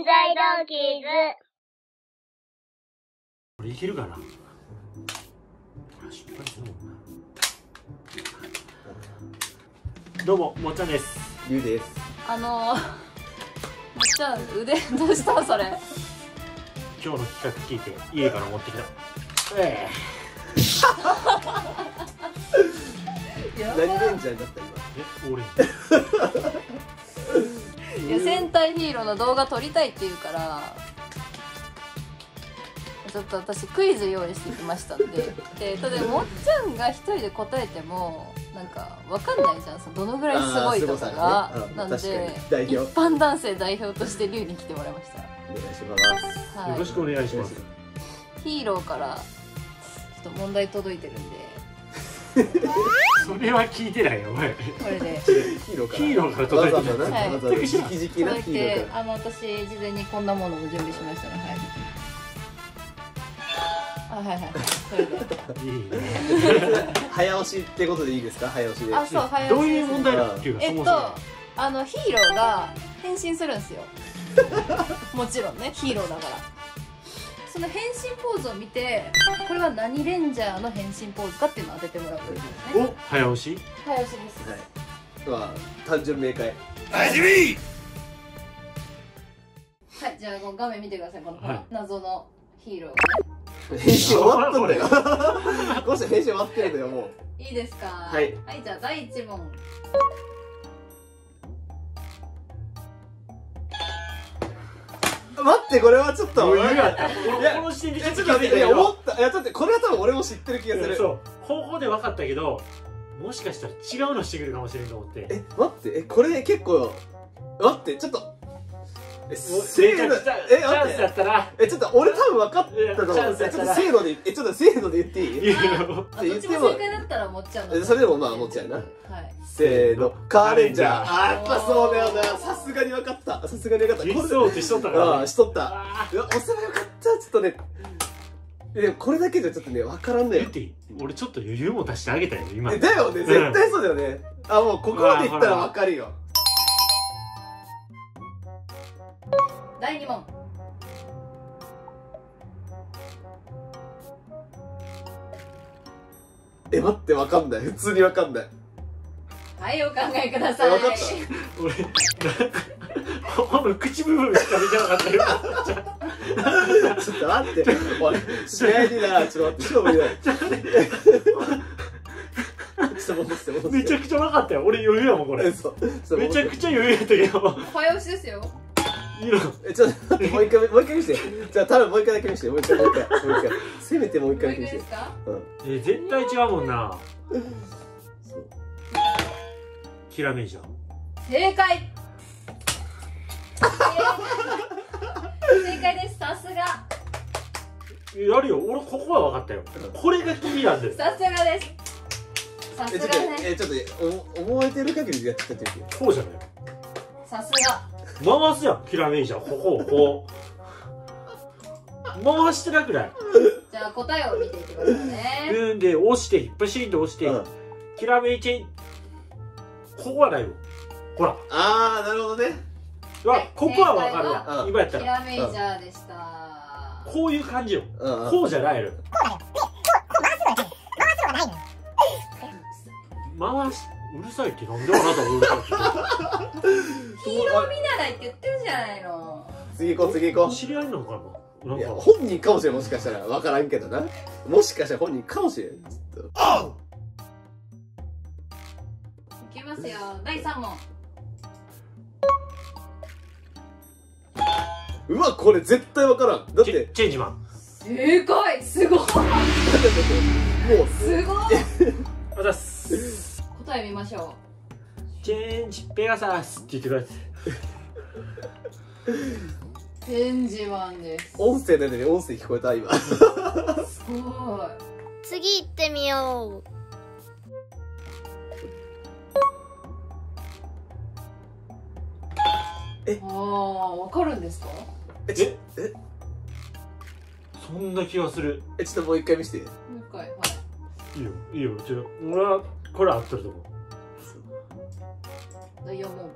潜在ドンキーズ。これいけるかな？どうももっちゃんです。りゅうです。あのー、もっちゃん腕どうしたそれ？今日の企画聞いて家から持ってきた。えや何レンジャーになった今？ええ俺いや戦隊ヒーローの動画撮りたいって言うからちょっと私クイズ用意してきましたんで。でただもっちゃんが一人で答えてもなんかわかんないじゃん。そのどのぐらいすごいとかが、なんで一般男性代表として龍に来てもらいました、お願いします。はい、よろしくお願いします。ヒーローからちょっと問題届いてるんでそれは聞いてないよお前。これで。ヒーローから。ヒーローから届いてるはい。わざわざ直々なヒーローてからあの私事前にこんなものを準備しましたね。はい。あはいはい。はいそれで。いいね早押しってことでいいですか？早押しで。あそう早どういう押しです問題だっていうかえっとあのヒーローが変身するんですよ。もちろんねヒーローだからその変身ポーズを見てこれは何レンジャーの変身ポーズかっていうのを当ててもらうといいですね。お早押し？早押しです。はい。まあ単純明快はいじゃあこの画面見てください。この、はい。謎のヒーロー。がね編集終わったんだよ。この人編集終わってるんだよもう。いいですか？はい。はいじゃあ第一問待ってこれはちょっと余裕やった。いや俺この時点でえちょっと気づいたけ待っていや思どった。いやだってこれは多分俺も知ってる気がする。そう。方法で分かったけどもしかしたら違うのしてくるかもしれんと思って。え待ってえこれ結構待ってちょっとせーの。えチャンス待ってえちょっと俺多分分かったと思うちょっとせーのでえちょっとせーので言っていい？いやあどっちも正解だったらもっちゃんそれでもまあもっちゃんやな。はい。せーの。カー。レンジャー。あーやっぱそうだよな。さすがに分かった。さすがに分かった。実装ってしとったかあらね。あしとった。あいや押せばよかった。ちょっとね。えでもこれだけじゃちょっとね分からんねー言っていい？俺ちょっと余裕も出してあげたよ今えだよね。絶対そうだよね。あもうここまでいったら分かるよ第二問。え待って分かんない。普通に分かんない。はいお考えください。え分かっ俺ここの口部分しか見てなかったよ。たちょっと待って。おい試合になちょっと待って勝負になちょっと戻してめちゃくちゃ分かったよ。俺余裕やもんこれ。めちゃくちゃ余裕やったけど。早押しですよえちょっと待って もう一回もう一回見せて。じゃあ多分もう一回だけ見せて。もう一回もう一回。もう一回せめてもう一お回だけ見せて。願いですか？うん。え絶対違うもんな。そう。キラメイジャー正解。正解です。さすが。やるよ。俺ここは分かったよ。これがキーなんです。さすがです。さすえちょっとがねえちょっとお覚えてる限りやってた時こうじゃない？さすが回すやんキラメイジャーここを。こう回してなくない。じゃあ答えを見ていってくださいね。うん。で押してパシンと押して、うんキラメイチェンここはないよほら。ああなるほどね。うわはいここは分かるわ今やったら。キラメイジャーでした。こういう感じよ。うんうん。こうじゃないの回しうるさいってなんであなたがうるさいってヒーロー見習いって言ってるじゃないの？次行こう次行こ知り合いなのかな？なうんいやか本人かもしれんもしかしたら分からんけどな。もしかしたら本人かもしれん。ちょっ。といきますよ。第3問。うわこれ絶対分からん。だっチてェチェンジマン。正解！すごい！だってもう。すごい答え見ましょチェンジペガサスって言ってくれてうペンジマンです。音声なのに音声聞こえた今。すごい。次行ってみよう。ああわかるんですか？えちえ？そんな気がする。えちょっともう一回見せて。もう一回はい。いいよいいよちょ俺はこれ合ってると思う。第4問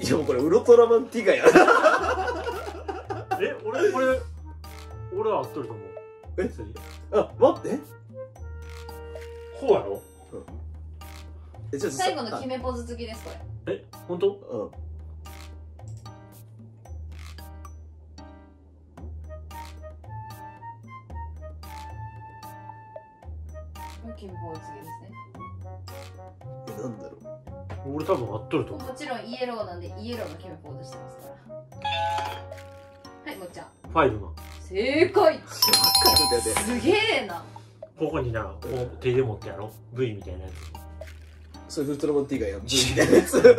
いやもうこれウルトラマンティガや。え俺これ俺は合っとると思う。え？あ待って。こうやろ？えちょっと最後の決めポーズ付きですこれ。え本当？うん決めポーズ付きですねえなんだろう。俺多分合っとると思う。もちろんイエローなんでイエローの決めポーズしてますから。はいもっちゃん。ファイブマン正解。分かるんだよねすげえな。ここになこう手で持ってやろ V みたいなやそれウルトラマンティガやん V みたいなやつ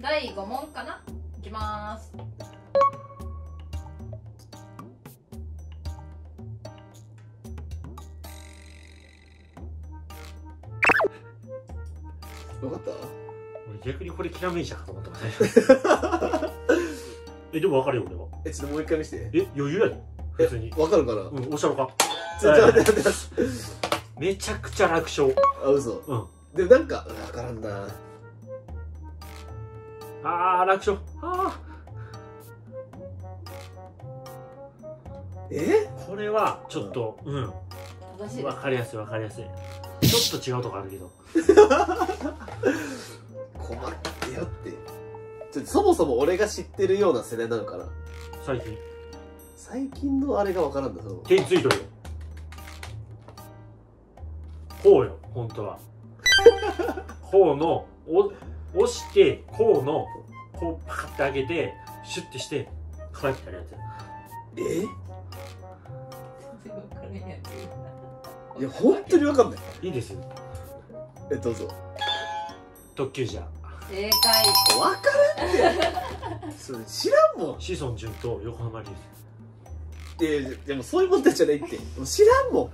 第5問かな？いきます分かった。つ俺逆にこれキラメイシャかと思ったから えでも分かるよ俺は。えちょっともう一回見せて。え余裕やで。普通に。分かるかな？うんおっしゃろうか。ちょっと待って待ってめちゃくちゃ楽勝。あ嘘。うん。でもなんか分からんな。あー楽勝。あ。え？ーこれはちょっとうん。正しいです分かりやすい分かりやすいちょっと違うとこあるけど。困ってよって。ちょっとそもそも俺が知ってるような世代なのかな。最近。最近のあれが分からんだその。手についとるよ。こうよ本当は。こうのお押してこうのこうパカッて開けてシュッてしてこうやってやるやつ。え？いや本当に分かんない。いいですよ。えどうぞ。特急じゃ。正解。分からんって。それ知らんもん。志尊淳と横浜流いやいやでもそういうもんたちじゃないって。もう知らんもん。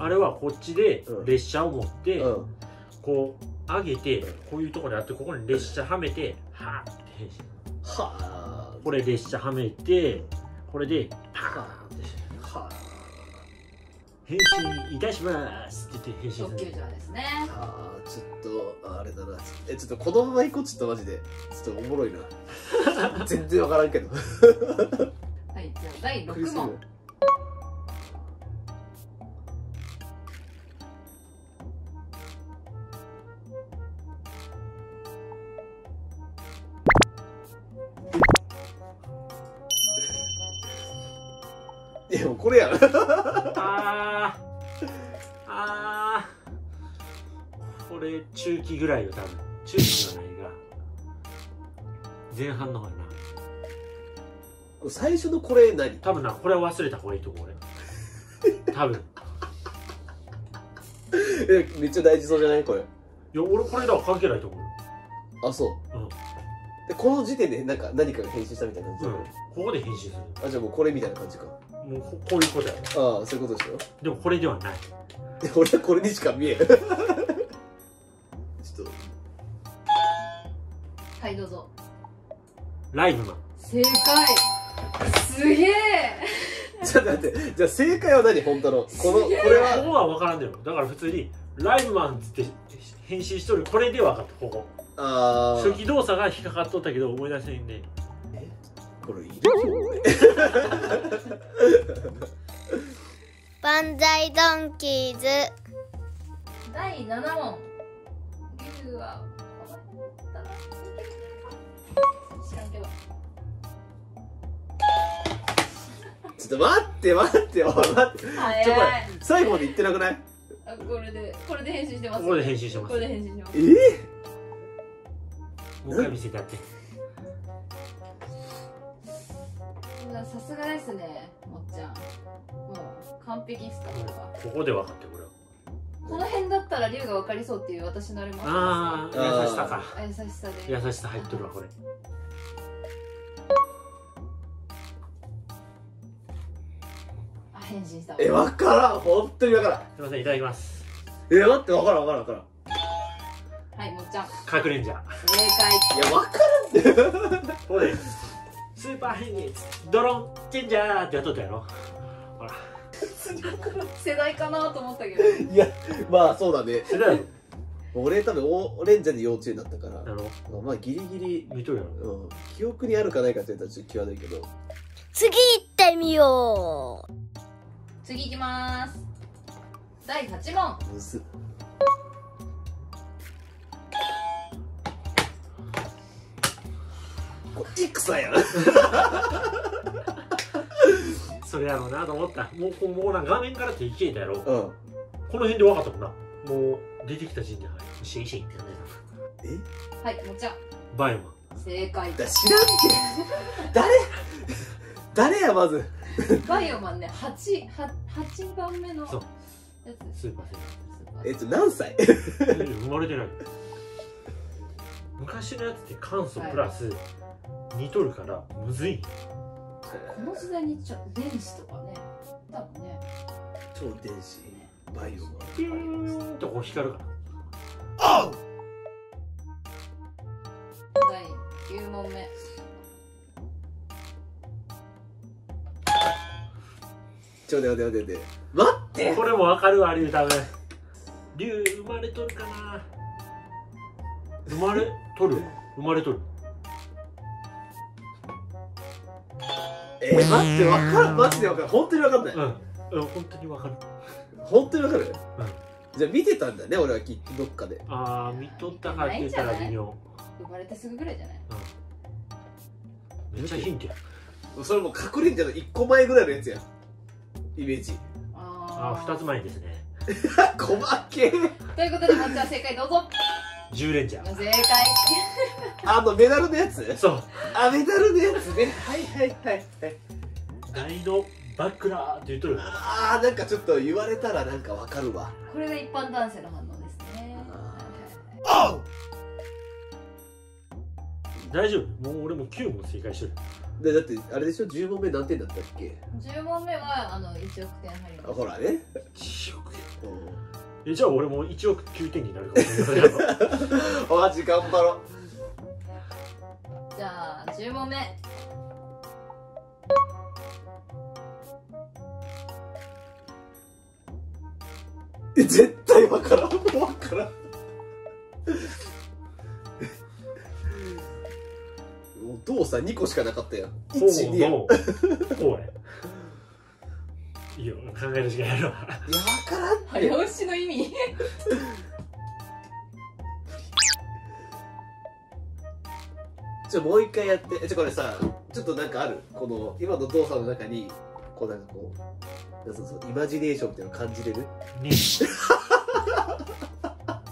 あれはこっちでうん。列車を持って、うん。こう上げてこういうところにあってここに列車はめてはーってはあこれ列車はめてこれでパーンってはあ変身いたしますって言って変身す特急ですね。あーちょっとあれだな。えちょっとこのまま行こうちょっとマジでちょっとおもろいな。全然分からんけど。はいじゃあ第6問いやもうこれやんあー。あー。これ中期ぐらいよ多分。中期じゃないが。前半の方やな。最初のこれ何？多分なこれは忘れた方がいいと思う俺。多分。えめっちゃ大事そうじゃない？これ。いや俺これだは関係ないと思うよ。あそう、うん。でこの時点でなんか何かが変身したみたいな感じ、うん。ここで変身する。あじゃあもうこれみたいな感じかもうここういうことやろああそういうことでしょ？でもこれではない。で俺はこれにしか見えん。ちょっと。はいどうぞ。ライブマン。正解。すげえ。ちょっと待って。じゃあ正解は何本当の？このこれこは？こは分からんだよだから普通にライブマンって変身しとる？これで分かったここ。あ初期動作が引っかかっとったけど思い出せんであこれいるよ万歳ドンキーズ。第7問。竜はちょっと待って待っておい待って。ちょこれ最後まで言ってなくない？あこれでこれで変身してます。これで変身してます。これで変身してます。え？もう一回見せてやって完璧っすかこれはここで分かってこれは。この辺だったら竜が分かりそうっていう私のあれもあああ優しさかあ優しさで。優しさ入っとるわこれ。あ変身した。わえ分からん。本当に分からん。すいませんいただきます。え待って分からん分からん分からん。はいもっちゃん。カクレンジャー正いや分からんって。ここでスーパー変身ドロンチェンジャーってやっとったやろ。ほら世代かなと思ったけど。いやまあそうだね。世代や俺多分オレンジャーで幼稚園だったから。まあギリギリ、見とるやろ。うん、記憶にあるかないかって言ったらちょっと際どいけど。次行ってみよう。次いきます。第8問。むず。っ これ戦やん それやろうなと思った。もうこうもうな画面から手消えたやろ。うん。この辺で分かったもんな。もう出てきた時点ではいシェイシェイって感じえ？はいもっちゃんバイオマン。正解。だ知らんけ。誰？誰やまず？バイオマンね 8, は8番目のやつそう。ですスーパーセえっと何歳？生まれてない。昔のやつって簡素プラス似とるからむずいこの時代にちょ電子とかね多分ね。超電子バイオマピューンとこう光るから。あ第9問目。ちょ待って待って待って。待って。これも分かるわ竜多分竜生まれとるかな。生まれとる？生まれとるえー、待ってわかるマジでわかる。本当にわかんない。うん。うん本当に分かる。本当にわかる？じゃあ見てたんだね俺はきっとどっかで。ああ見とったかって言ったら微妙。生まれてすぐぐらいじゃない？めっちゃヒントや。それもう隠れんじゃの1個前ぐらいのやつや。イメージ。ああ2つ前ですね。細けー。ということでもっちゃん正解どうぞ。10レンジャー正解あのメダルのやつ？そう。あメダルのやつね。はいはいはいはい。大のバックラーって言っとるよあーなんかちょっと言われたらなんかわかるわ。これが一般男性の反応ですね。あ大丈夫？もう俺も9問正解してる。でだってあれでしょ？10問目何点だったっけ？10問目はあの1億点入りあまほらね。1億円。うん。えじゃあ俺も1億9点になるかもしれない。マジ頑張ろう10問目。え絶対わからん。もうわからん。もう動作2個しかなかったやん。ほう12やんいいいよ。考える時間やるわ。わからん早押しの意味 ちょもう一回やって。えちょこれさちょっとなんかある？この今の動作の中にこうなんかこうそうそうイマジネーションっていうの感じれる？ね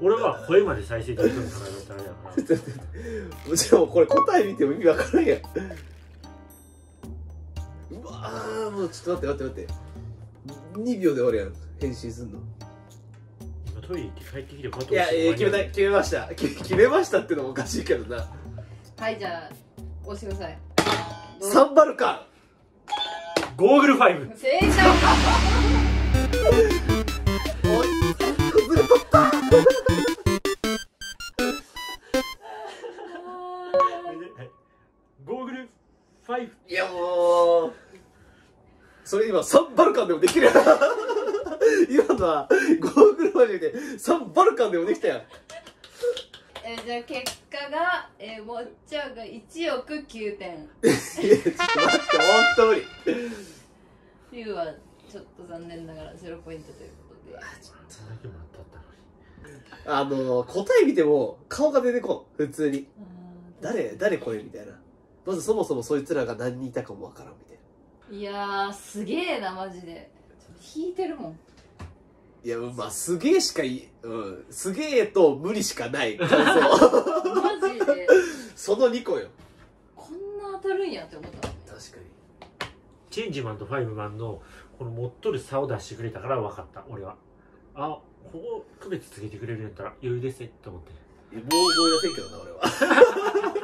俺は声まで再生できるのかなったら。あれやからもちろんこれ答え見ても意味わからんやん。うわーもうちょっと待って待って待って。2秒で終わるやん。返信すんの。今トイレ行って帰ってきてこうやっていやいや決めた決めました。き決めましたってのもおかしいけどなはいじゃあ押してください。サンバルカゴーグル5正解。ンおい崩れとった。ゴーグル5いやもう。それ今サンバルカンでもできるやん。今のはゴーグルマジでサンバルカンでもできたやん。えーじゃあ結果が、えー、もっちゃんが1億9点。いやちょっと待って本当無理リュウはちょっと残念ながら0ポイントということで。それだけも当たったのに。あの答え見ても顔が出てこん。普通に。誰誰これみたいな。まずそもそもそいつらが何人いたかもわからんみたいな。いやーすげえなマジで。ちょっと引いてるもんいやまあすげえしかいうんすげえと無理しかない。感想マジでその2個よ。こんな当たるんやって思った。確かに。チェンジマンとファイブマンのこの持っとる差を出してくれたから分かった俺は。あここ区別つけてくれるんやったら余裕ですって思ってもう思い出せんけどな俺は